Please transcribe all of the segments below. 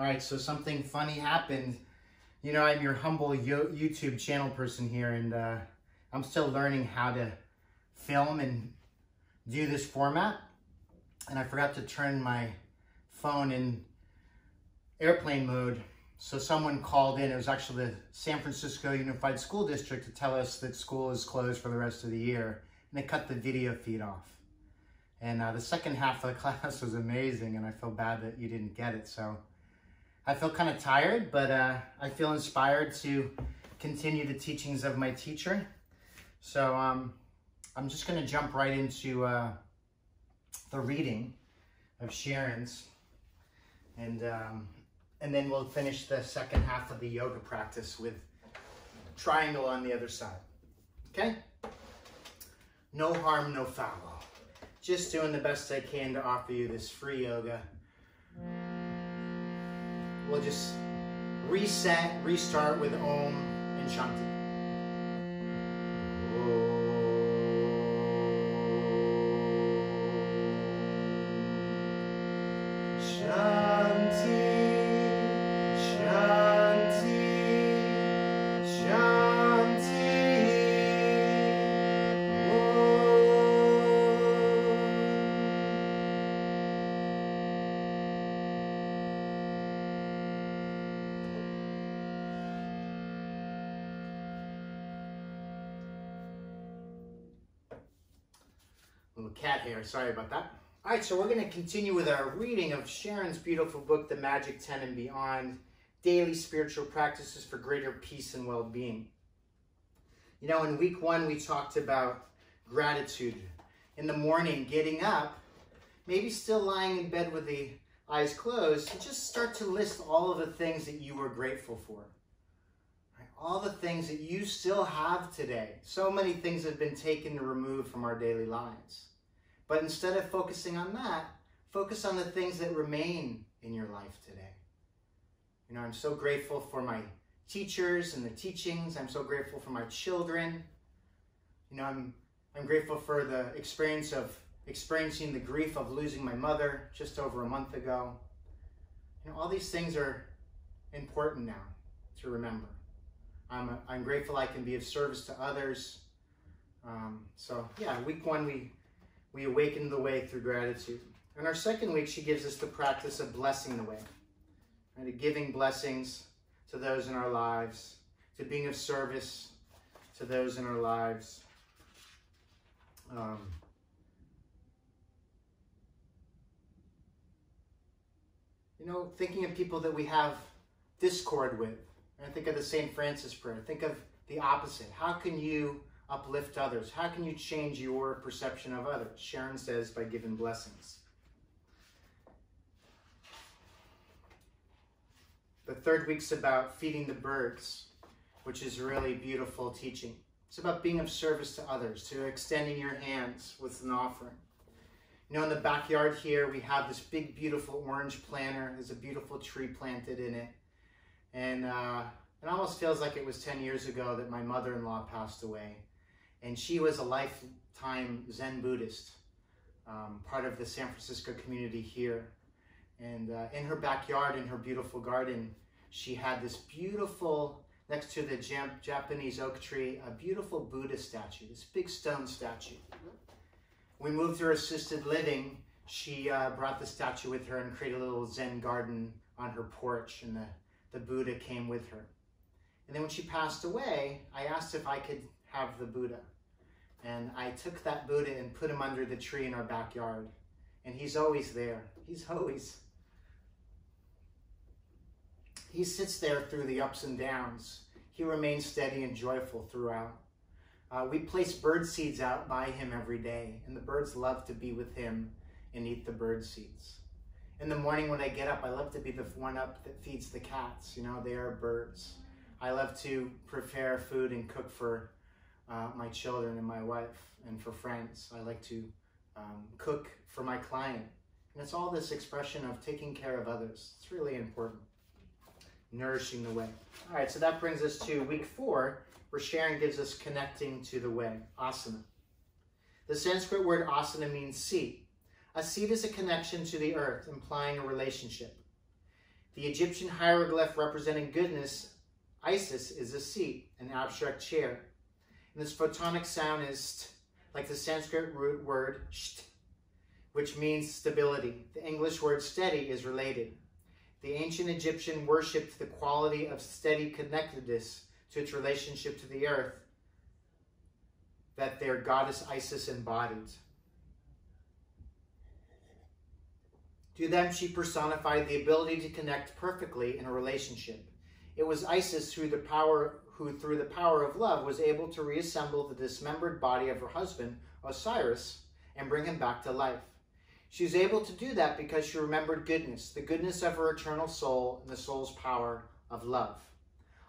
All right, so something funny happened. You know, I'm your humble YouTube channel person here, and uh, I'm still learning how to film and do this format. And I forgot to turn my phone in airplane mode. So someone called in, it was actually the San Francisco Unified School District to tell us that school is closed for the rest of the year. And they cut the video feed off. And uh, the second half of the class was amazing, and I feel bad that you didn't get it. So I feel kind of tired, but uh, I feel inspired to continue the teachings of my teacher. So um, I'm just going to jump right into uh, the reading of Sharon's, and um, and then we'll finish the second half of the yoga practice with triangle on the other side. Okay? No harm, no foul. Just doing the best I can to offer you this free yoga we'll just reset, restart with Om and Shanti. Little cat hair, sorry about that. All right, so we're going to continue with our reading of Sharon's beautiful book, The Magic 10 and Beyond, Daily Spiritual Practices for Greater Peace and Well-Being. You know, in week one, we talked about gratitude. In the morning, getting up, maybe still lying in bed with the eyes closed, just start to list all of the things that you were grateful for all the things that you still have today. So many things have been taken and removed from our daily lives. But instead of focusing on that, focus on the things that remain in your life today. You know, I'm so grateful for my teachers and the teachings. I'm so grateful for my children. You know, I'm I'm grateful for the experience of experiencing the grief of losing my mother just over a month ago. You know, all these things are important now to remember. I'm, I'm grateful I can be of service to others. Um, so yeah, week one, we, we awaken the way through gratitude. In our second week, she gives us the practice of blessing the way, and to giving blessings to those in our lives, to being of service to those in our lives. Um, you know, thinking of people that we have discord with, and think of the St. Francis prayer. Think of the opposite. How can you uplift others? How can you change your perception of others? Sharon says by giving blessings. The third week's about feeding the birds, which is really beautiful teaching. It's about being of service to others, to extending your hands with an offering. You know, in the backyard here, we have this big, beautiful orange planter. There's a beautiful tree planted in it. And uh, it almost feels like it was 10 years ago that my mother-in-law passed away. And she was a lifetime Zen Buddhist, um, part of the San Francisco community here. And uh, in her backyard, in her beautiful garden, she had this beautiful, next to the Jap Japanese oak tree, a beautiful Buddha statue, this big stone statue. We moved to her assisted living. She uh, brought the statue with her and created a little Zen garden on her porch. And the the Buddha came with her. And then when she passed away, I asked if I could have the Buddha. And I took that Buddha and put him under the tree in our backyard. And he's always there. He's always. He sits there through the ups and downs. He remains steady and joyful throughout. Uh, we place bird seeds out by him every day, and the birds love to be with him and eat the bird seeds in the morning when I get up, I love to be the one up that feeds the cats. You know, they are birds. I love to prepare food and cook for uh, my children and my wife and for friends. I like to um, cook for my client. And it's all this expression of taking care of others. It's really important. Nourishing the way. All right, so that brings us to week four, where Sharon gives us connecting to the way, asana. The Sanskrit word asana means seat. A seat is a connection to the earth, implying a relationship. The Egyptian hieroglyph representing goodness, Isis, is a seat, an abstract chair. And this photonic sound is st, like the Sanskrit root word sht, which means stability. The English word steady is related. The ancient Egyptian worshipped the quality of steady connectedness to its relationship to the earth that their goddess Isis embodied. To them, she personified the ability to connect perfectly in a relationship. It was Isis who, the power, who, through the power of love, was able to reassemble the dismembered body of her husband, Osiris, and bring him back to life. She was able to do that because she remembered goodness, the goodness of her eternal soul and the soul's power of love.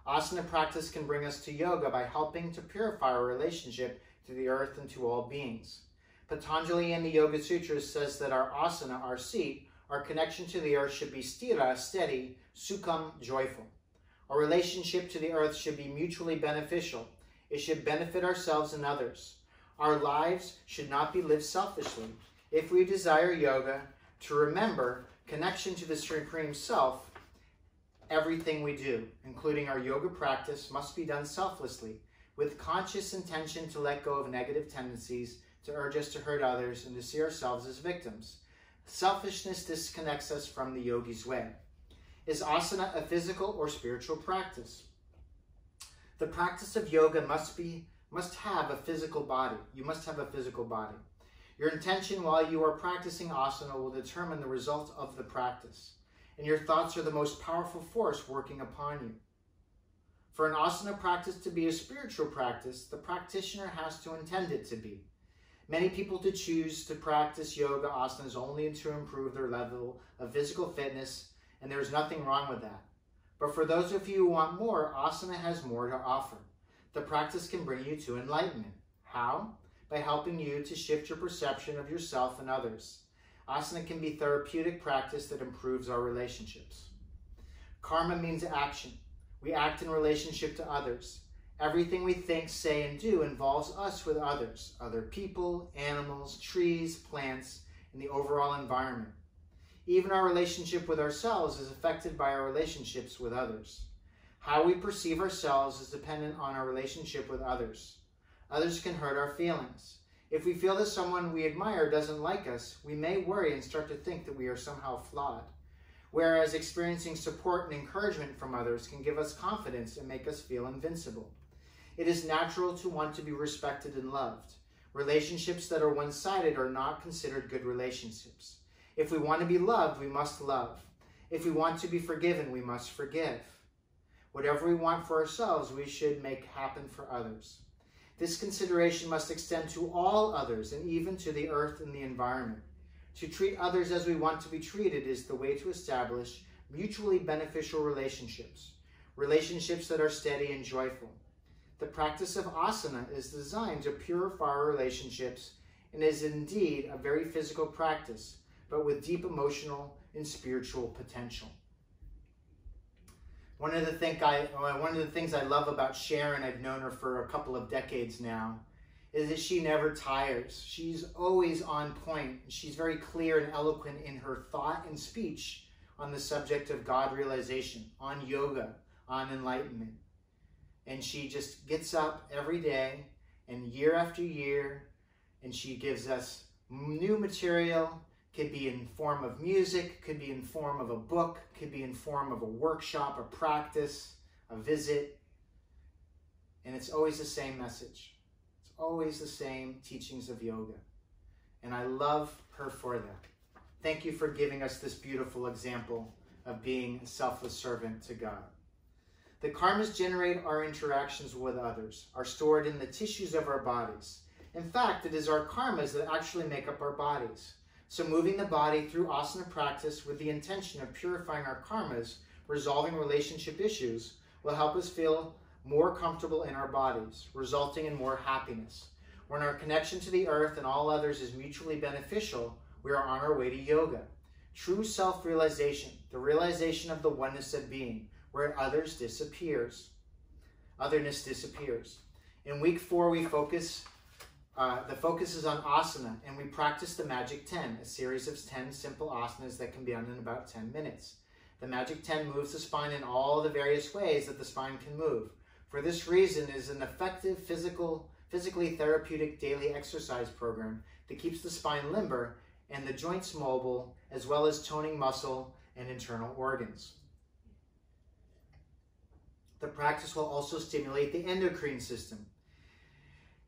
Asana practice can bring us to yoga by helping to purify our relationship to the earth and to all beings. Patanjali in the Yoga Sutras says that our asana, our seat, our connection to the earth should be stira, steady, sukham, joyful. Our relationship to the earth should be mutually beneficial. It should benefit ourselves and others. Our lives should not be lived selfishly. If we desire yoga, to remember connection to the Supreme Self, everything we do, including our yoga practice, must be done selflessly, with conscious intention to let go of negative tendencies to urge us to hurt others and to see ourselves as victims. Selfishness disconnects us from the yogi's way. Is asana a physical or spiritual practice? The practice of yoga must be must have a physical body. You must have a physical body. Your intention while you are practicing asana will determine the result of the practice, and your thoughts are the most powerful force working upon you. For an asana practice to be a spiritual practice, the practitioner has to intend it to be. Many people to choose to practice yoga asanas only to improve their level of physical fitness, and there's nothing wrong with that. But for those of you who want more, asana has more to offer. The practice can bring you to enlightenment. How? by helping you to shift your perception of yourself and others. Asana can be therapeutic practice that improves our relationships. Karma means action. We act in relationship to others. Everything we think, say, and do involves us with others, other people, animals, trees, plants, and the overall environment. Even our relationship with ourselves is affected by our relationships with others. How we perceive ourselves is dependent on our relationship with others. Others can hurt our feelings. If we feel that someone we admire doesn't like us, we may worry and start to think that we are somehow flawed. Whereas experiencing support and encouragement from others can give us confidence and make us feel invincible. It is natural to want to be respected and loved. Relationships that are one sided are not considered good relationships. If we want to be loved, we must love. If we want to be forgiven, we must forgive. Whatever we want for ourselves, we should make happen for others. This consideration must extend to all others and even to the earth and the environment. To treat others as we want to be treated is the way to establish mutually beneficial relationships, relationships that are steady and joyful. The practice of asana is designed to purify our relationships and is indeed a very physical practice, but with deep emotional and spiritual potential. One of the think I one of the things I love about Sharon, I've known her for a couple of decades now, is that she never tires. She's always on point. She's very clear and eloquent in her thought and speech on the subject of God realization, on yoga, on enlightenment. And she just gets up every day and year after year, and she gives us new material could be in form of music, could be in form of a book, could be in form of a workshop, a practice, a visit. And it's always the same message. It's always the same teachings of yoga. And I love her for that. Thank you for giving us this beautiful example of being a selfless servant to God. The karmas generate our interactions with others, are stored in the tissues of our bodies. In fact, it is our karmas that actually make up our bodies. So moving the body through asana practice with the intention of purifying our karmas, resolving relationship issues, will help us feel more comfortable in our bodies, resulting in more happiness. When our connection to the earth and all others is mutually beneficial, we are on our way to yoga. True self-realization, the realization of the oneness of being, where others disappears. Otherness disappears. In week four, we focus uh, the focus is on asana, and we practice the Magic 10, a series of 10 simple asanas that can be done in about 10 minutes. The Magic 10 moves the spine in all the various ways that the spine can move. For this reason, it is an effective physical, physically therapeutic daily exercise program that keeps the spine limber and the joints mobile, as well as toning muscle and internal organs. The practice will also stimulate the endocrine system,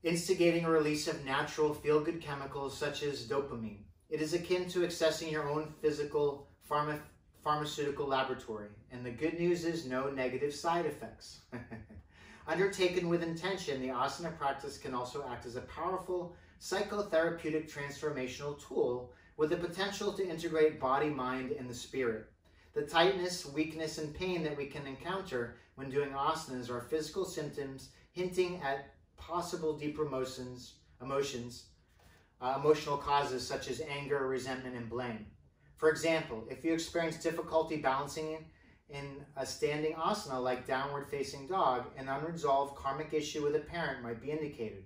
instigating a release of natural feel-good chemicals such as dopamine. It is akin to accessing your own physical pharma pharmaceutical laboratory, and the good news is no negative side effects. Undertaken with intention, the asana practice can also act as a powerful psychotherapeutic transformational tool with the potential to integrate body, mind, and the spirit. The tightness, weakness, and pain that we can encounter when doing asanas are physical symptoms hinting at possible deeper emotions, emotions uh, emotional causes such as anger, resentment, and blame. For example, if you experience difficulty balancing in a standing asana like downward facing dog, an unresolved karmic issue with a parent might be indicated.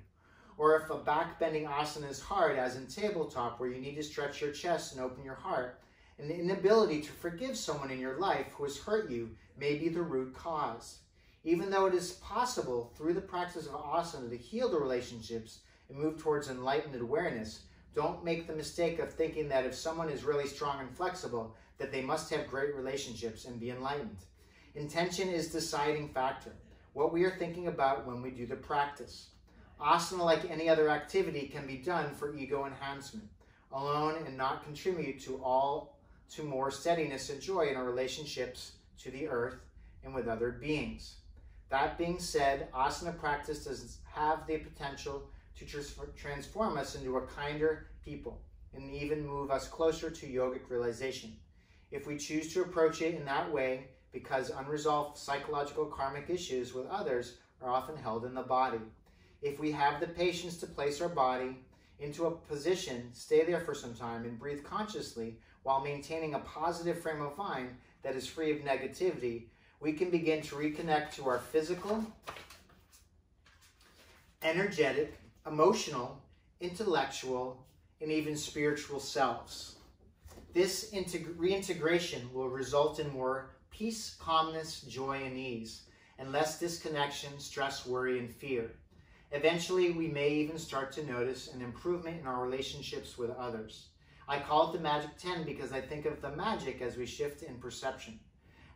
Or if a back bending asana is hard, as in tabletop, where you need to stretch your chest and open your heart, an inability to forgive someone in your life who has hurt you may be the root cause. Even though it is possible through the practice of asana to heal the relationships and move towards enlightened awareness, don't make the mistake of thinking that if someone is really strong and flexible, that they must have great relationships and be enlightened. Intention is deciding factor, what we are thinking about when we do the practice. Asana, like any other activity, can be done for ego enhancement, alone and not contribute to all to more steadiness and joy in our relationships to the earth and with other beings. That being said, asana practice does have the potential to transform us into a kinder people and even move us closer to yogic realization. If we choose to approach it in that way, because unresolved psychological karmic issues with others are often held in the body. If we have the patience to place our body into a position, stay there for some time, and breathe consciously while maintaining a positive frame of mind that is free of negativity, we can begin to reconnect to our physical, energetic, emotional, intellectual, and even spiritual selves. This reintegration will result in more peace, calmness, joy, and ease, and less disconnection, stress, worry, and fear. Eventually, we may even start to notice an improvement in our relationships with others. I call it the Magic 10 because I think of the magic as we shift in perception.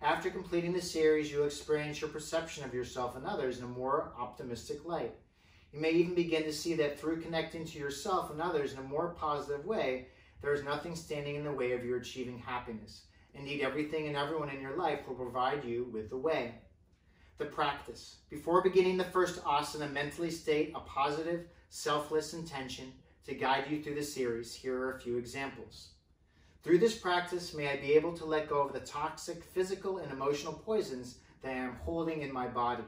After completing the series, you'll experience your perception of yourself and others in a more optimistic light. You may even begin to see that through connecting to yourself and others in a more positive way, there is nothing standing in the way of your achieving happiness. Indeed, everything and everyone in your life will provide you with the way. The practice. Before beginning the first asana, mentally state a positive, selfless intention to guide you through the series. Here are a few examples. Through this practice, may I be able to let go of the toxic physical and emotional poisons that I am holding in my body.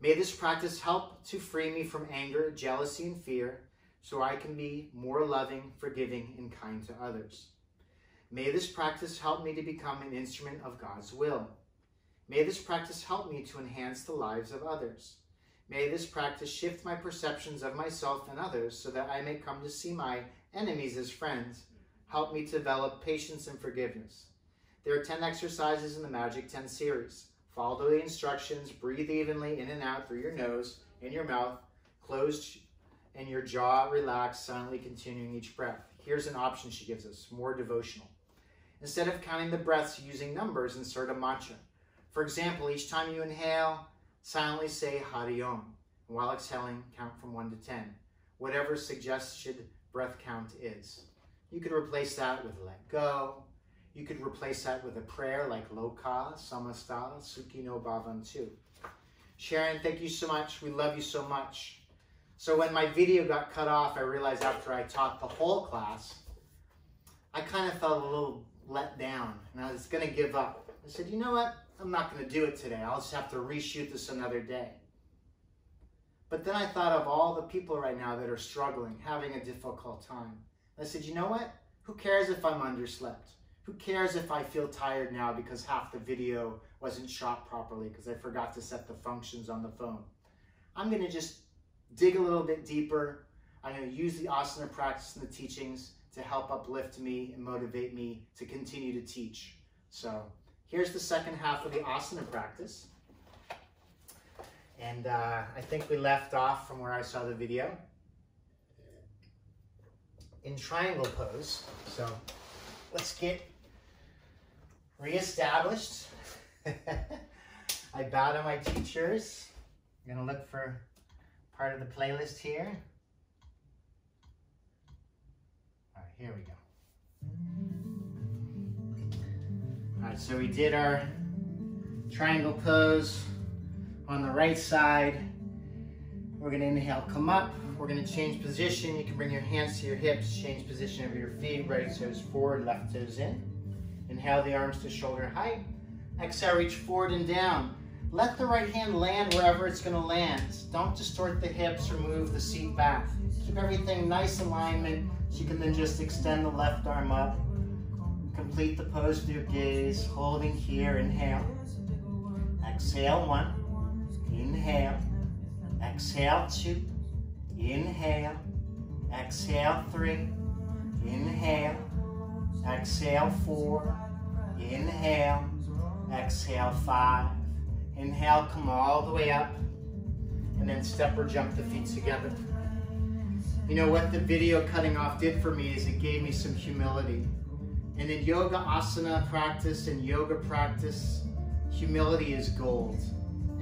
May this practice help to free me from anger, jealousy, and fear so I can be more loving, forgiving, and kind to others. May this practice help me to become an instrument of God's will. May this practice help me to enhance the lives of others. May this practice shift my perceptions of myself and others so that I may come to see my enemies as friends. Help me develop patience and forgiveness. There are 10 exercises in the Magic 10 series. Follow the instructions, breathe evenly in and out through your nose and your mouth, closed and your jaw relaxed, silently continuing each breath. Here's an option she gives us, more devotional. Instead of counting the breaths using numbers, insert a mantra. For example, each time you inhale, silently say Hari Om. And while exhaling, count from 1 to 10, whatever suggested breath count is. You could replace that with let go, you could replace that with a prayer like Loka, Samasta, Sukhino Bhavantu. Sharon, thank you so much. We love you so much. So when my video got cut off, I realized after I taught the whole class, I kind of felt a little let down and I was going to give up. I said, you know what? I'm not going to do it today. I'll just have to reshoot this another day. But then I thought of all the people right now that are struggling, having a difficult time. I said, you know what? Who cares if I'm underslept? Who cares if I feel tired now because half the video wasn't shot properly because I forgot to set the functions on the phone. I'm going to just dig a little bit deeper. I'm going to use the asana practice and the teachings to help uplift me and motivate me to continue to teach. So here's the second half of the asana practice. And uh, I think we left off from where I saw the video in triangle pose. So let's get reestablished. I bow to my teachers. I'm gonna look for part of the playlist here. All right, here we go. All right, so we did our triangle pose on the right side. We're gonna inhale, come up. We're gonna change position. You can bring your hands to your hips, change position of your feet, right toes forward, left toes in. Inhale the arms to shoulder height. Exhale, reach forward and down. Let the right hand land wherever it's gonna land. Don't distort the hips or move the seat back. Keep everything nice alignment so you can then just extend the left arm up. Complete the pose with your gaze, holding here, inhale. Exhale, one. Inhale. Exhale, two. Inhale. Exhale, three. Inhale. Exhale, four. Inhale. Exhale, five. Inhale, come all the way up. And then step or jump the feet together. You know what the video cutting off did for me is it gave me some humility. And in yoga asana practice and yoga practice, humility is gold.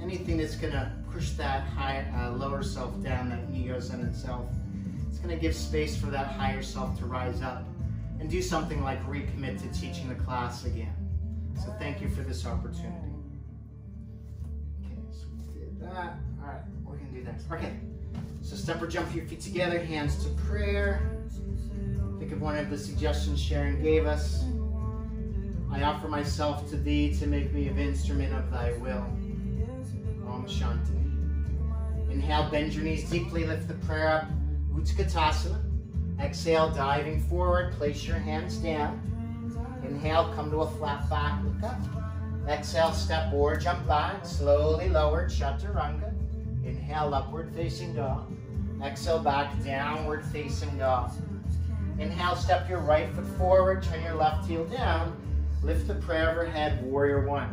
Anything that's gonna push that high, uh, lower self down, that ego centered self, it's gonna give space for that higher self to rise up and do something like recommit to teaching the class again. So thank you for this opportunity. Okay, so we did that. All right, we're gonna do this. Okay, so step or jump your feet together, hands to prayer. Think of one of the suggestions Sharon gave us. I offer myself to thee to make me an instrument of thy will. Om Shanti. Inhale, bend your knees deeply, lift the prayer up. Utkatasana. Exhale, diving forward, place your hands down. Inhale, come to a flat back, look up. Exhale, step or jump back, slowly lower, chaturanga. Inhale, upward facing dog. Exhale, back, downward facing dog. Inhale, step your right foot forward, turn your left heel down. Lift the prayer overhead, warrior one.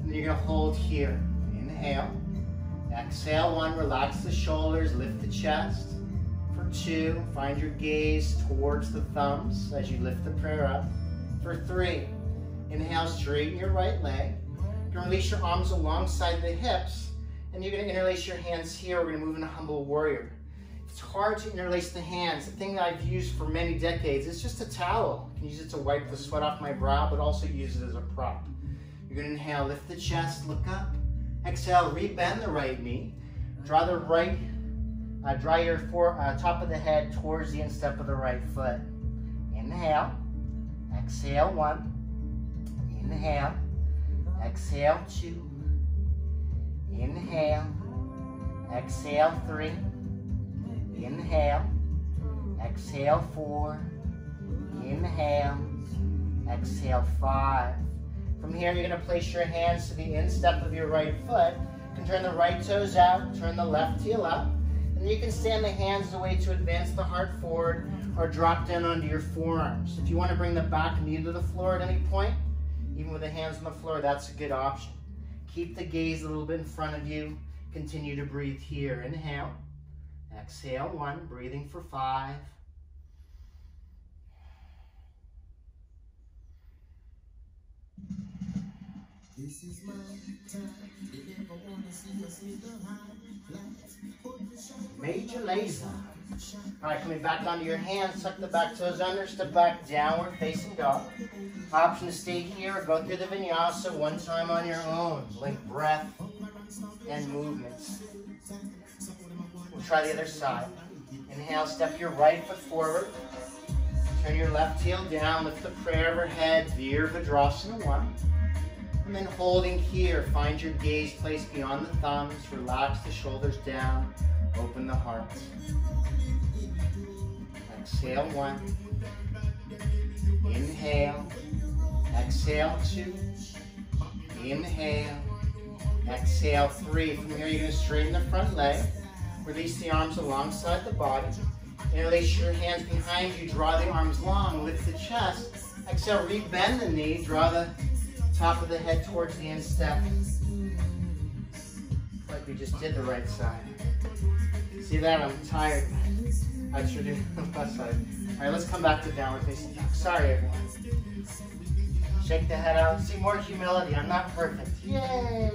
And then you're gonna hold here. Inhale. Exhale, one, relax the shoulders, lift the chest. For two, find your gaze towards the thumbs as you lift the prayer up. For three, inhale, straighten your right leg. You're gonna release your arms alongside the hips, and you're gonna interlace your hands here. We're gonna move into humble warrior. It's hard to interlace the hands. The thing that I've used for many decades is just a towel. I can use it to wipe the sweat off my brow, but also use it as a prop. You're gonna inhale, lift the chest, look up. Exhale, rebend the right knee. Draw the right, uh, draw your fore, uh, top of the head towards the instep of the right foot. Inhale. Exhale, one. Inhale. Exhale, two. Inhale. Exhale, three. Inhale. Exhale, four. Inhale. Exhale, five. From here, you're going to place your hands to the instep of your right foot. You can turn the right toes out, turn the left heel up. And you can stand the hands the way to advance the heart forward or drop down onto your forearms. If you want to bring the back knee to the floor at any point, even with the hands on the floor, that's a good option. Keep the gaze a little bit in front of you. Continue to breathe here. Inhale. Exhale, one. Breathing for five. This is my time. You never want to see us in the Major laser. All right, coming back onto your hands, tuck the back toes under, step back, downward facing dog. Option to stay here, or go through the vinyasa one time on your own. Link breath and movements. We'll try the other side. Inhale, step your right foot forward. Turn your left heel down, lift the prayer overhead, Virabhadrasana one. And then holding here, find your gaze placed beyond the thumbs, relax the shoulders down, open the heart. Exhale one. Inhale. Exhale two. Inhale. Exhale three. From here, you're to straighten the front leg. Release the arms alongside the body. Interlace your hands behind you. Draw the arms long. Lift the chest. Exhale, rebend the knee, draw the top of the head towards the instep. Like we just did the right side. See that? I'm tired. I sure do the left side. All right, let's come back to downward facing dog. Sorry, everyone. Shake the head out. See, more humility. I'm not perfect. Yay!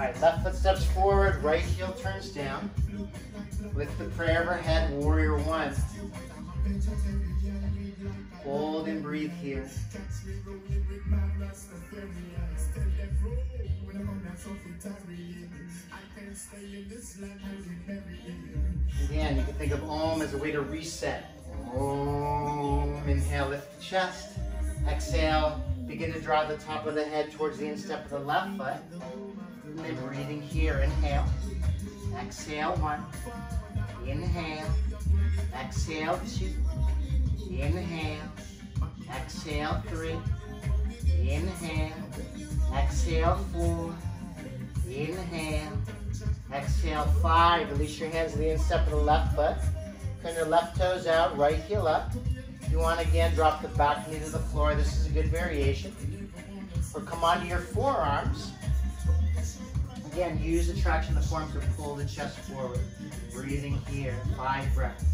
All right, left foot steps forward, right heel turns down. Lift the prayer overhead, warrior one. Hold and breathe here. Again, you can think of Om as a way to reset. Om, inhale, lift the chest. Exhale, begin to draw the top of the head towards the instep of the left foot. And breathing here, inhale. Exhale, one. Inhale. Exhale, two. Inhale. Exhale, three. Inhale. Exhale, four. Inhale. Exhale, five. Release your hands to the instep of the left foot. Turn your left toes out, right heel up. If you want, again, drop the back knee to the floor. This is a good variation. Or come onto your forearms. Again, use the traction of the forearms to pull the chest forward. Breathing here, five breaths.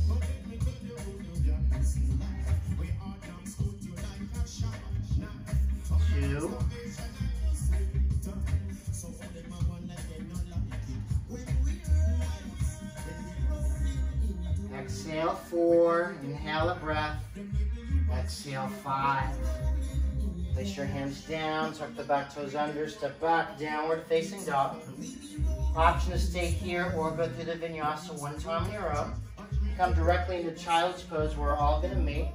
Exhale, four. Inhale a breath. Exhale, five. Place your hands down, tuck the back toes under, step back, downward facing dog. Option to stay here or go through the vinyasa one time on your own. Come directly into child's pose, we're all gonna meet.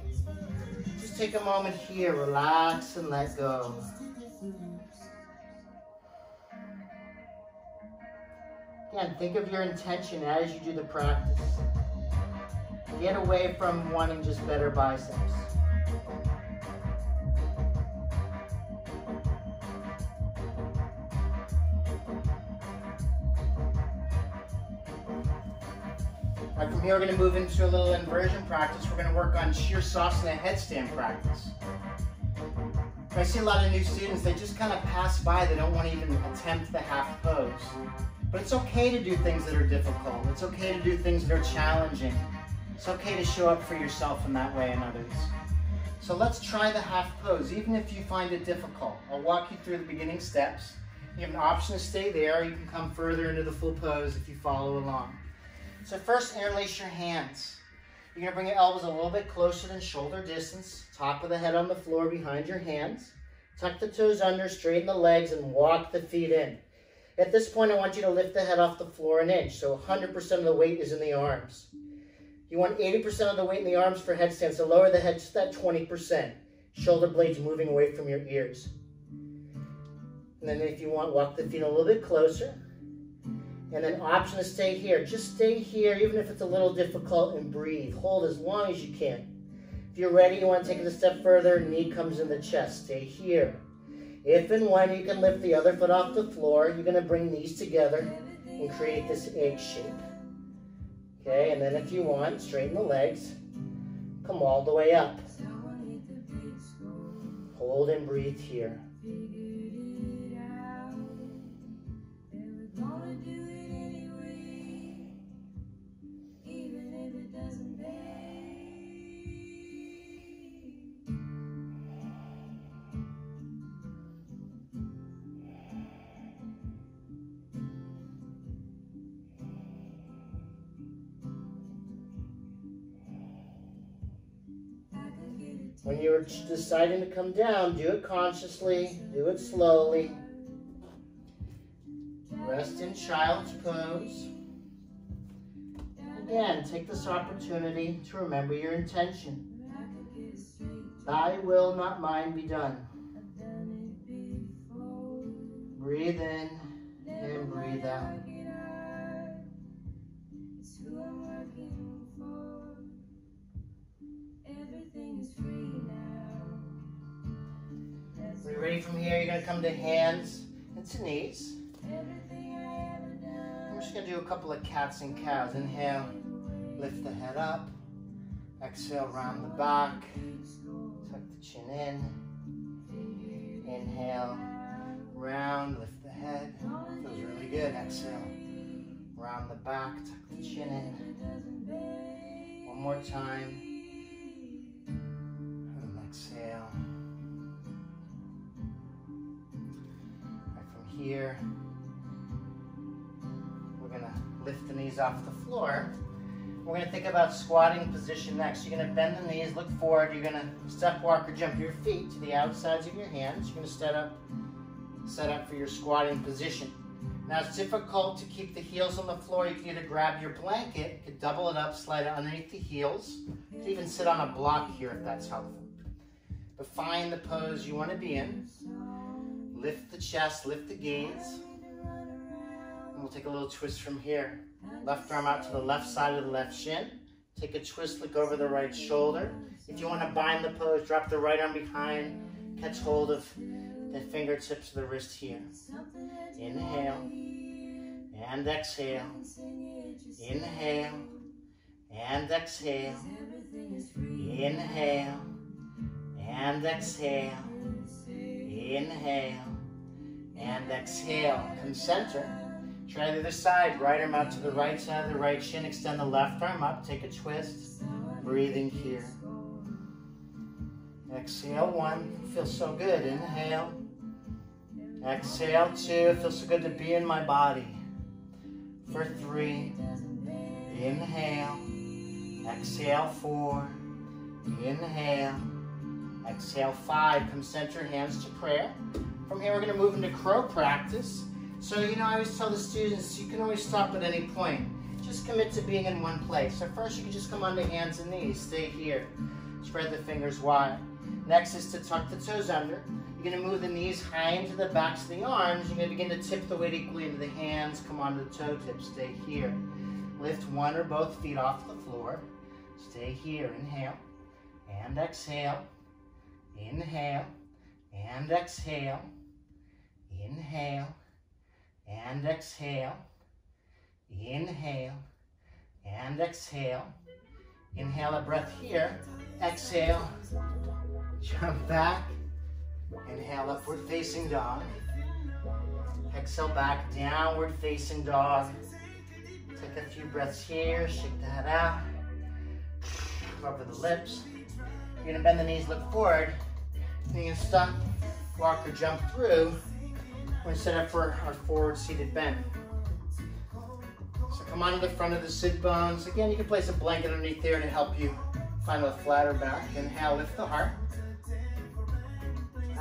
Just take a moment here, relax and let go. Again, think of your intention as you do the practice. Get away from wanting just better biceps. Here, we're going to move into a little inversion practice. We're going to work on sheer Shirsasana headstand practice. I see a lot of new students, they just kind of pass by. They don't want to even attempt the half pose. But it's okay to do things that are difficult. It's okay to do things that are challenging. It's okay to show up for yourself in that way and others. So let's try the half pose, even if you find it difficult. I'll walk you through the beginning steps. You have an option to stay there. You can come further into the full pose if you follow along. So first, interlace your hands. You're gonna bring your elbows a little bit closer than shoulder distance. Top of the head on the floor behind your hands. Tuck the toes under, straighten the legs, and walk the feet in. At this point, I want you to lift the head off the floor an inch, so 100% of the weight is in the arms. You want 80% of the weight in the arms for headstand, so lower the head just that 20%. Shoulder blades moving away from your ears. And then if you want, walk the feet a little bit closer. And then option to stay here. Just stay here, even if it's a little difficult, and breathe. Hold as long as you can. If you're ready, you want to take it a step further, knee comes in the chest. Stay here. If and when you can lift the other foot off the floor, you're going to bring these together and create this egg shape. Okay, and then if you want, straighten the legs. Come all the way up. Hold and breathe here. Deciding to come down, do it consciously, do it slowly. Rest in child's pose. Again, take this opportunity to remember your intention. Thy will, not mine, be done. Breathe in and breathe out. Ready from here, you're gonna come to hands and to knees. I'm just gonna do a couple of cats and cows. Inhale, lift the head up. Exhale, round the back. Tuck the chin in. Inhale, round, lift the head. Feels really good. Exhale, round the back, tuck the chin in. One more time. And exhale. Here, we're gonna lift the knees off the floor. We're gonna think about squatting position next. You're gonna bend the knees, look forward. You're gonna step, walk, or jump your feet to the outsides of your hands. You're gonna set up, set up for your squatting position. Now it's difficult to keep the heels on the floor. You can either grab your blanket, you can double it up, slide it underneath the heels. You can even sit on a block here if that's helpful. But find the pose you want to be in. Lift the chest, lift the gaze. And we'll take a little twist from here. Left arm out to the left side of the left shin. Take a twist, look over the right shoulder. If you want to bind the pose, drop the right arm behind. Catch hold of the fingertips of the wrist here. Inhale and exhale. Inhale and exhale. Inhale and exhale. Inhale and exhale. Come center. Try the other side. Right arm out to the right side of the right shin. Extend the left arm up. Take a twist. Breathing here. Exhale one. Feels so good. Inhale. Exhale two. Feels so good to be in my body. For three. Inhale. Exhale four. Inhale. Exhale five. Come center hands to prayer. From here, we're going to move into crow practice. So, you know, I always tell the students, you can always stop at any point. Just commit to being in one place. So first, you can just come onto hands and knees. Stay here. Spread the fingers wide. Next is to tuck the toes under. You're going to move the knees high into the backs of the arms. You're going to begin to tip the weight equally into the hands. Come onto the toe tips. Stay here. Lift one or both feet off the floor. Stay here. Inhale and exhale. Inhale and exhale. Inhale and exhale. Inhale and exhale. Inhale a breath here. Exhale. Jump back. Inhale, upward facing dog. Exhale back, downward facing dog. Take a few breaths here. Shake that out. Cover the lips. You're gonna bend the knees, look forward. You're gonna stop, walk, or jump through. We're gonna set up for our forward seated bend. So come onto the front of the sit bones. Again, you can place a blanket underneath there to help you find a flatter back. Inhale, lift the heart.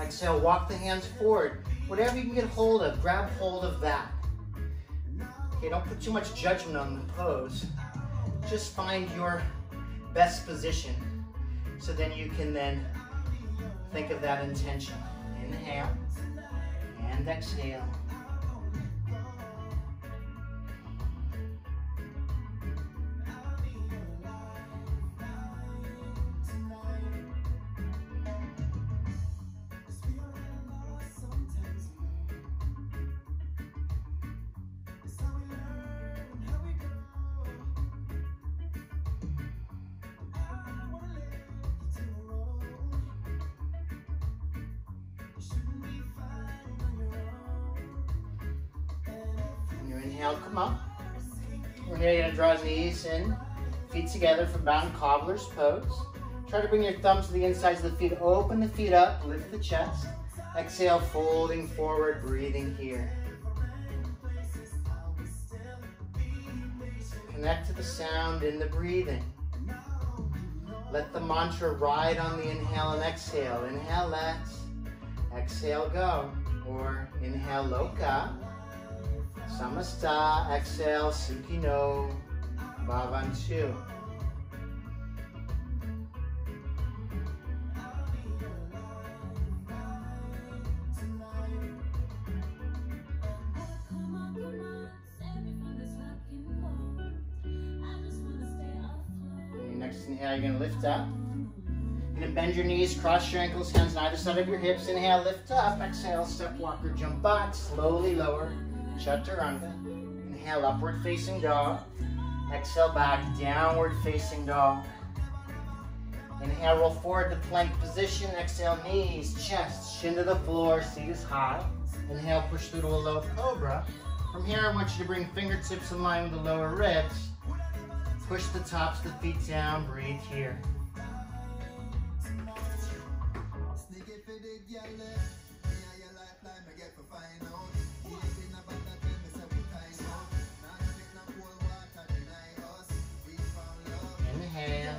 Exhale, walk the hands forward. Whatever you can get hold of, grab hold of that. Okay, don't put too much judgment on the pose. Just find your best position. So then you can then think of that intention. Inhale and for cobbler's pose. Try to bring your thumbs to the insides of the feet. Open the feet up, lift the chest. Exhale, folding forward, breathing here. Connect to the sound in the breathing. Let the mantra ride on the inhale and exhale. Inhale, let's. Exhale, go. Or inhale, loka. Samasta, exhale, Sukhino, Bhavantu. Lift up. You're gonna bend your knees, cross your ankles, hands on either side of your hips. Inhale, lift up. Exhale, step walker, jump back, slowly lower. Chaturanga. Inhale, upward facing dog. Exhale back, downward facing dog. Inhale, roll forward to plank position. Exhale, knees, chest, shin to the floor, seat is high. Inhale, push through to a low cobra. From here, I want you to bring fingertips in line with the lower ribs. Push the tops of the feet down, breathe here. Inhale.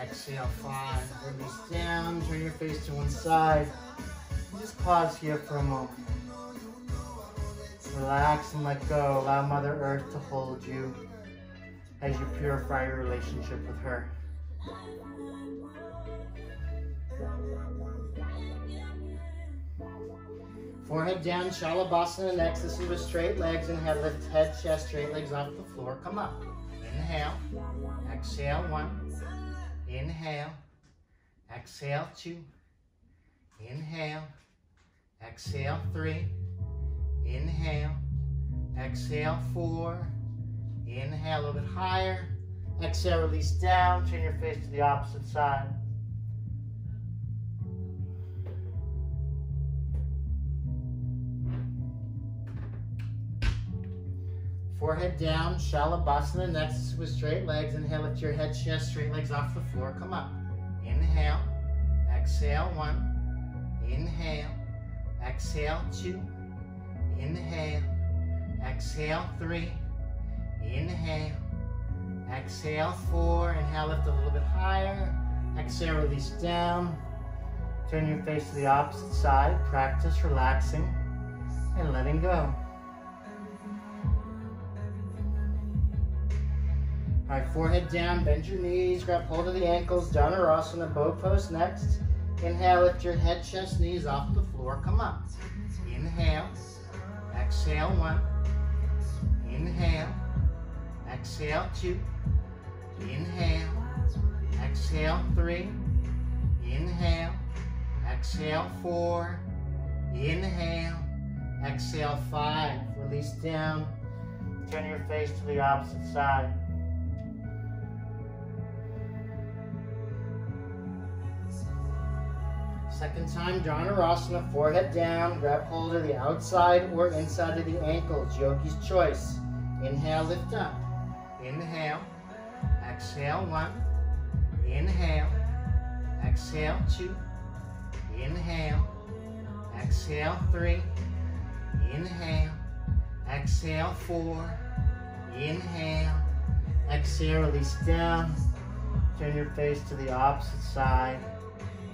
Exhale, five. Release down, turn your face to one side. Just pause here for a moment. Relax and let go. Allow Mother Earth to hold you as you purify your relationship with her. Forehead down, Shalabhasana next. This is with straight legs. Inhale, lift head, chest, straight legs off the floor. Come up. Inhale. Exhale, one. Inhale. Exhale, two. Inhale. Exhale, three. Inhale. Exhale, four. Inhale a little bit higher. Exhale, release down. Turn your face to the opposite side. Forehead down, Shalabhasana. Next with straight legs. Inhale, lift your head, chest, straight legs off the floor. Come up. Inhale. Exhale, one. Inhale. Exhale, two. Inhale. Exhale, three. Inhale. Exhale, four. Inhale, lift a little bit higher. Exhale, release down. Turn your face to the opposite side. Practice relaxing and letting go. All right, forehead down, bend your knees, grab hold of the ankles, Dhanurasana, bow pose next. Inhale, lift your head, chest, knees off the floor, come up. Inhale, exhale, one. Inhale, exhale, two. Inhale, exhale, three. Inhale, exhale, four. Inhale, exhale, five. Release down. Turn your face to the opposite side. Second time, Dhanurasana, forehead down, grab hold of the outside or inside of the ankles, yogi's choice. Inhale, lift up. Inhale, exhale, one. Inhale, exhale, two. Inhale, exhale, three. Inhale, exhale, four. Inhale, exhale, release down. Turn your face to the opposite side.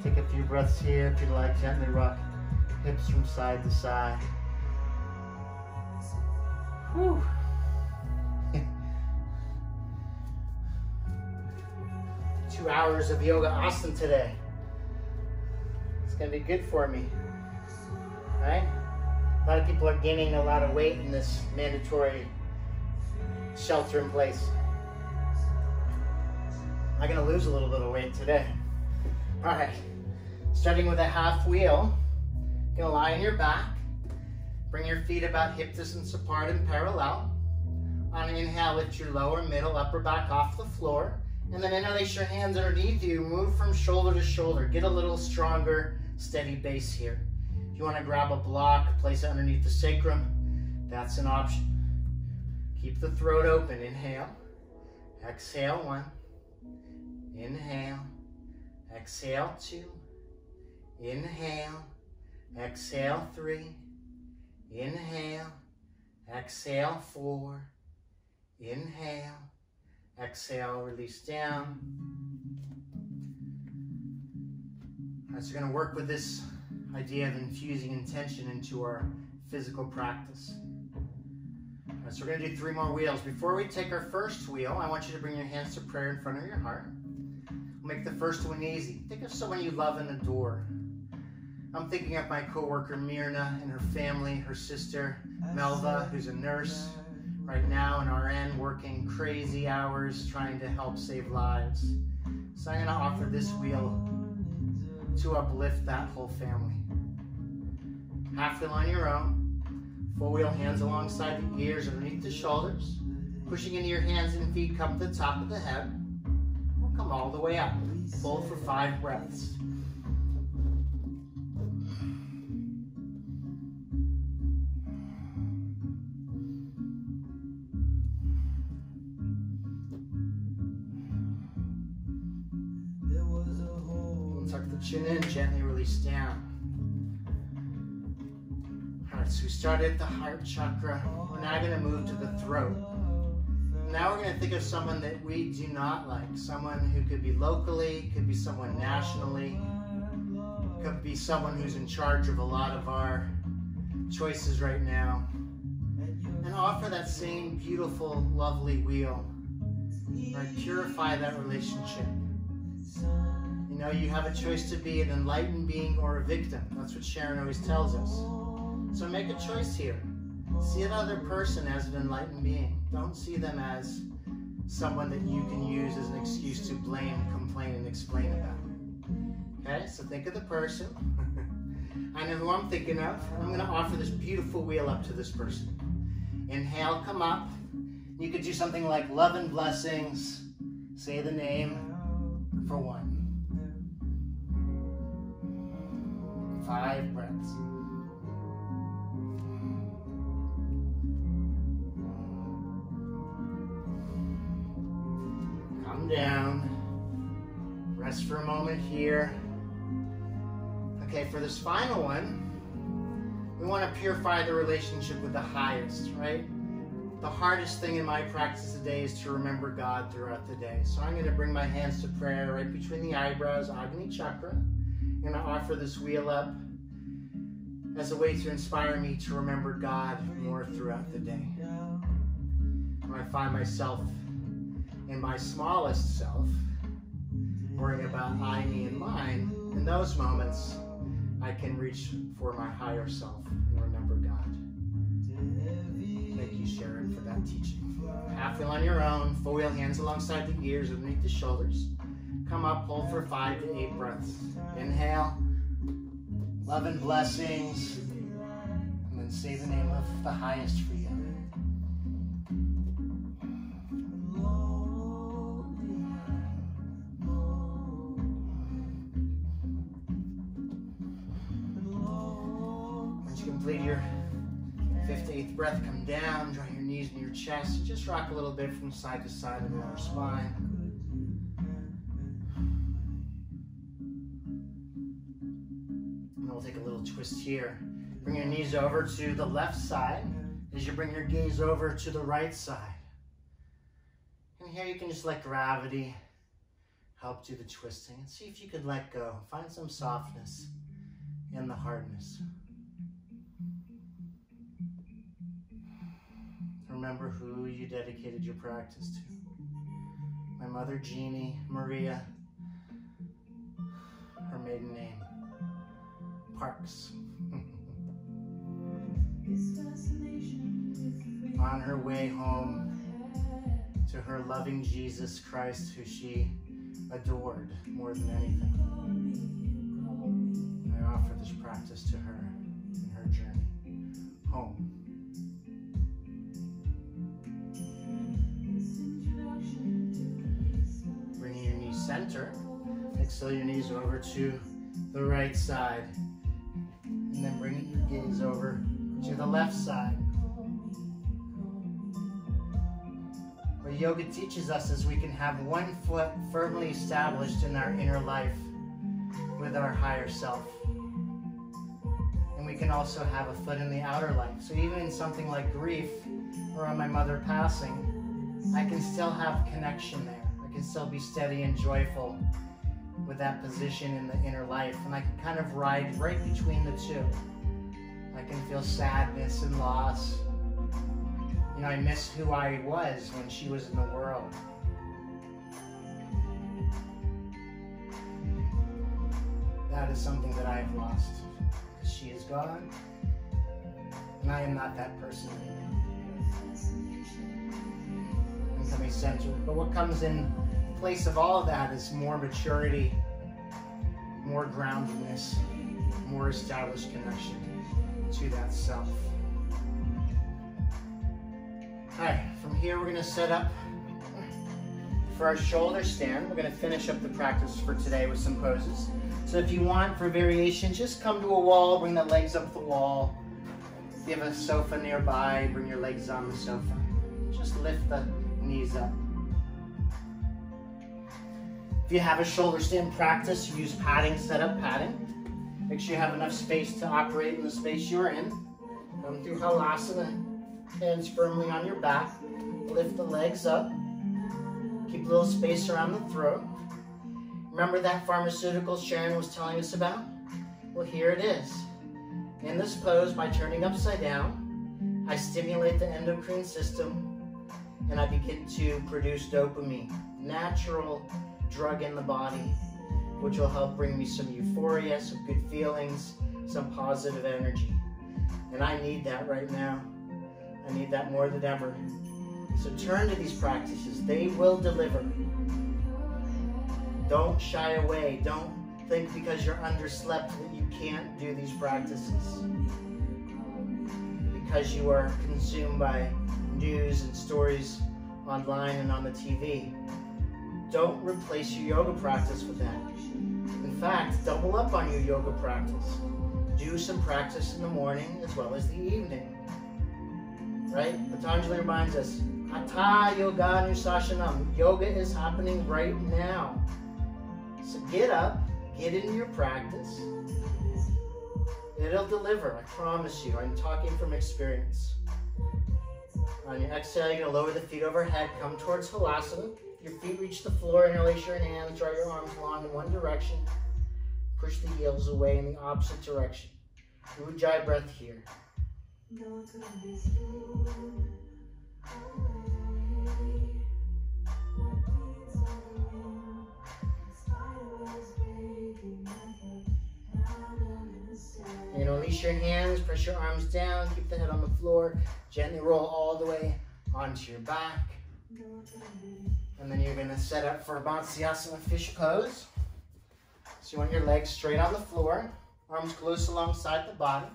Take a few breaths here if you'd like. Gently rock hips from side to side. Whew. Two hours of yoga asana today. It's gonna be good for me, right? A lot of people are gaining a lot of weight in this mandatory shelter in place. I'm gonna lose a little bit of weight today. All right. Starting with a half wheel, you're gonna lie on your back. Bring your feet about hip distance apart and parallel. On an inhale, lift your lower, middle, upper back off the floor. And then interlace your hands underneath you. Move from shoulder to shoulder. Get a little stronger, steady base here. If you want to grab a block, place it underneath the sacrum, that's an option. Keep the throat open. Inhale. Exhale, one. Inhale. Exhale, two. Inhale, exhale three. Inhale, exhale four. Inhale, exhale, release down. So we're going to work with this idea of infusing intention into our physical practice. Right, so we're going to do three more wheels. Before we take our first wheel, I want you to bring your hands to prayer in front of your heart. We'll make the first one easy. Think of someone you love and adore. I'm thinking of my coworker Mirna and her family, her sister Melva, who's a nurse right now, an RN working crazy hours trying to help save lives. So I'm going to offer this wheel to uplift that whole family. Half wheel on your own. Full wheel hands alongside the ears, underneath the shoulders. Pushing into your hands and feet, come to the top of the head. Come all the way up. Hold for five breaths. Tuck the chin in, gently release down. Alright, so we started the heart chakra. We're now going to move to the throat. Now we're going to think of someone that we do not like. Someone who could be locally, could be someone nationally, could be someone who's in charge of a lot of our choices right now. And offer that same beautiful, lovely wheel. Right? Purify that relationship. You know, you have a choice to be an enlightened being or a victim. That's what Sharon always tells us. So make a choice here. See another person as an enlightened being. Don't see them as someone that you can use as an excuse to blame, complain, and explain about. Okay, so think of the person. I know who I'm thinking of. I'm going to offer this beautiful wheel up to this person. Inhale, come up. You could do something like love and blessings. Say the name for one. Five breaths. Come down. Rest for a moment here. Okay, for this final one, we want to purify the relationship with the highest, right? The hardest thing in my practice today is to remember God throughout the day. So I'm going to bring my hands to prayer right between the eyebrows, Ajna Chakra. I'm going to offer this wheel up as a way to inspire me to remember God more throughout the day. When I find myself in my smallest self, worrying about I, me, and mine, in those moments, I can reach for my higher self and remember God. Thank you, Sharon, for that teaching. Half wheel on your own, full wheel hands alongside the ears, underneath the shoulders. Come up, hold for five to eight breaths. Inhale, love and blessings, and then say the name of the highest for you. Once you complete your fifth to eighth breath, come down, draw your knees in your chest, and just rock a little bit from side to side of the lower spine. Take a little twist here. Bring your knees over to the left side as you bring your gaze over to the right side. And here you can just let gravity help do the twisting and see if you could let go. Find some softness in the hardness. Remember who you dedicated your practice to. My mother, Jeannie Maria, her maiden name, Parks. On her way home to her loving Jesus Christ, who she adored more than anything. I offer this practice to her in her journey home. Bringing your knees center, exhale your knees over to the right side, gaze over to the left side. What yoga teaches us is we can have one foot firmly established in our inner life with our higher self. And we can also have a foot in the outer life. So even in something like grief or on my mother passing, I can still have connection there. I can still be steady and joyful with that position in the inner life. And I can kind of ride right between the two. I can feel sadness and loss. You know, I miss who I was when she was in the world. That is something that I have lost. She is gone, and I am not that person anymore. Coming centered. But what comes in place of all of that is more maturity, more groundedness, more established connection to that self. All right, from here we're gonna set up For our shoulder stand, we're to finish up the practice for today with some poses. So if you want for variation, just come to a wall, bring the legs up the wall. If you have a sofa nearby, bring your legs on the sofa. Just lift the knees up. If you have a shoulder stand practice, use padding, set up padding. Make sure you have enough space to operate in the space you're in. Come through Halasana, hands firmly on your back. Lift the legs up. Keep a little space around the throat. Remember that pharmaceutical Sharon was telling us about? Well, here it is. In this pose, by turning upside down, I stimulate the endocrine system and I begin to produce dopamine, natural drug in the body, which will help bring me some euphoria, some good feelings, some positive energy. And I need that right now. I need that more than ever. So turn to these practices. They will deliver. Don't shy away. Don't think because you're underslept that you can't do these practices. Because you are consumed by news and stories online and on the TV. Don't replace your yoga practice with that. In fact, double up on your yoga practice. Do some practice in the morning as well as the evening. Right? Patanjali reminds us, Atha Yoga Anushasanam. Yoga is happening right now. So get up, get into your practice. It'll deliver, I promise you. I'm talking from experience. On your exhale, you're going to lower the feet overhead, come towards Halasana. Your feet reach the floor, interlace your hands, draw your arms long in one direction. Push the heels away in the opposite direction. Ujjayi breath here. And release your hands, press your arms down, keep the head on the floor, gently roll all the way onto your back. And then you're gonna set up for Matsyasana fish pose. So you want your legs straight on the floor, arms close alongside the body.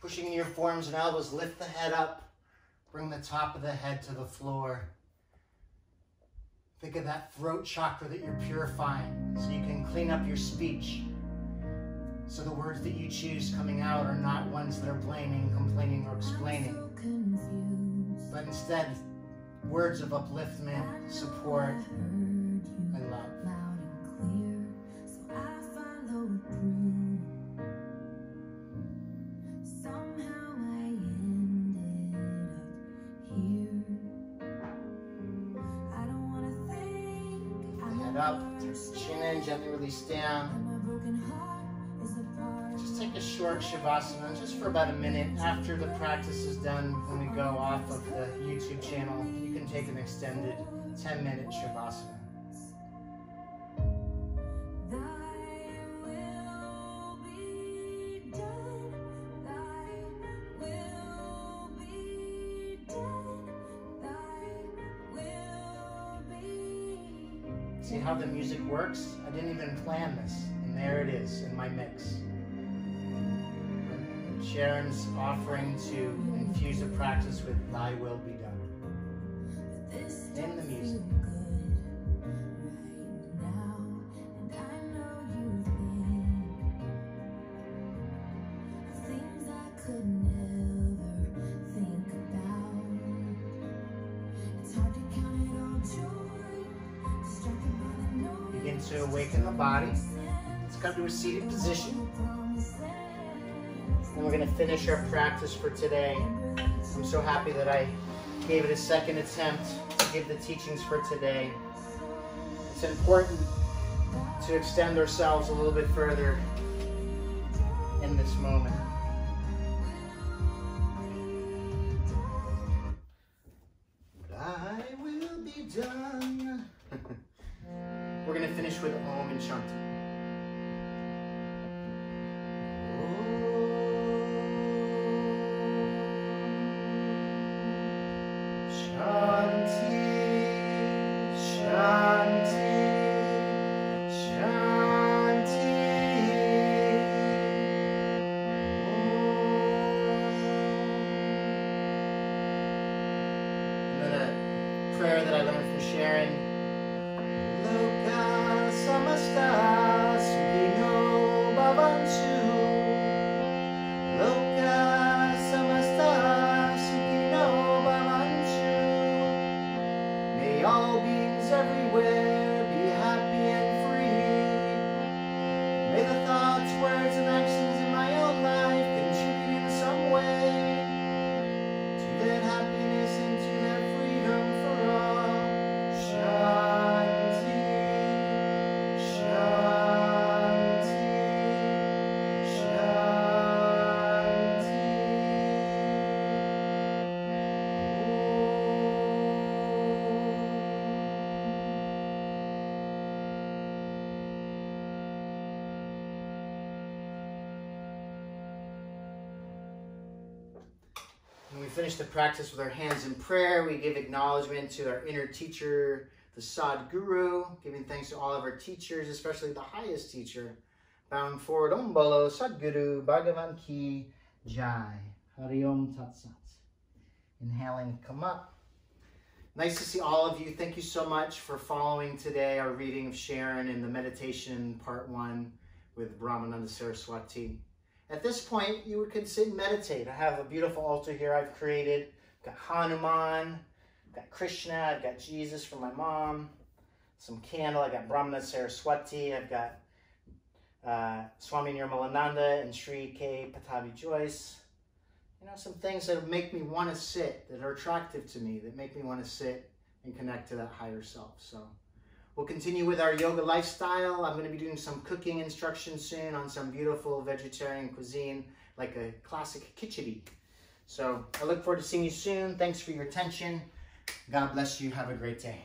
Pushing in your forearms and elbows, lift the head up, bring the top of the head to the floor. Think of that throat chakra that you're purifying so you can clean up your speech. So the words that you choose coming out are not ones that are blaming, complaining, or explaining, but instead words of upliftment, support, and love. Head up, chin in, gently release down. Just take a short Shavasana, just for about a minute. After the practice is done, when we go off of the YouTube channel, can take an extended 10 minute Shavasana. See how the music works? I didn't even plan this, and there it is in my mix. Sharon's offering to infuse a practice with Thy will be done. Begin to awaken the body. Let's come to a seated position. And we're going to finish our practice for today. I'm so happy that I gave it a second attempt give the teachings for today. It's important to extend ourselves a little bit further in this moment. Finish the practice with our hands in prayer, we give acknowledgement to our inner teacher, the Sad Guru, giving thanks to all of our teachers, especially the highest teacher. Bowing forward, Om Bolo, Sadguru, Bhagavan Ki, Jai. Hari Om Tat Sat. Inhaling, come up. Nice to see all of you. Thank you so much for following today our reading of Sharon in the meditation part one with Brahmananda Saraswati. At this point, you could sit and meditate. I have a beautiful altar here I've created. I've got Hanuman, I've got Krishna, I've got Jesus for my mom, some candle. I got Brahmananda Saraswati. I've got uh, Swami Nirmalananda and Sri K. Pattabhi Jois. You know, some things that make me want to sit, that are attractive to me, that make me want to sit and connect to that higher self. So we'll continue with our yoga lifestyle. I'm going to be doing some cooking instructions soon on some beautiful vegetarian cuisine, like a classic khichdi. So I look forward to seeing you soon. Thanks for your attention. God bless you. Have a great day.